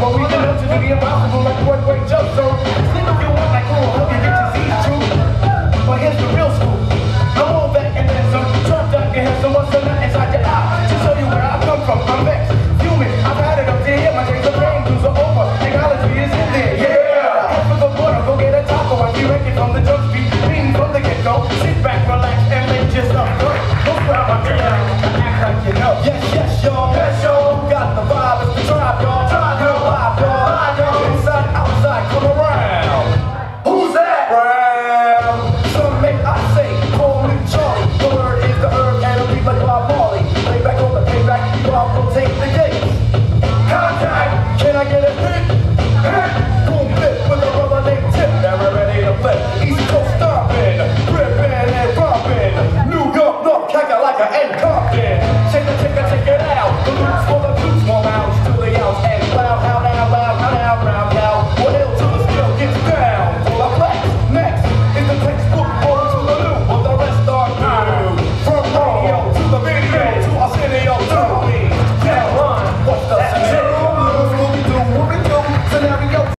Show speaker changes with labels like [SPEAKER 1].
[SPEAKER 1] But we do to be impossible like one way jump zone. Sleep if you want like oh, cool, hope you get to see it's true. But here's the real school. No more back and then some. Trapped up in here, so what's the night inside your eye? To show you where I come from. I'm vexed, fuming. I've had it up to here. My days of brain are over. Technology is in there. Yeah. Head for the border, go get a taco. I see record from the jump beat. Meaning from the get go. Sit back, relax, and let yourself go. Don't grab my drink. Act like you know.
[SPEAKER 2] Yes, yes, y'all. Yes, y'all. I get it?